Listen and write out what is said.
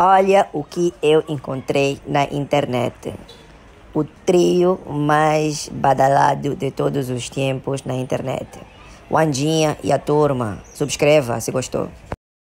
Olha o que eu encontrei na internet. O trio mais badalado de todos os tempos na internet. Wandinha e a turma. Subscreva se gostou.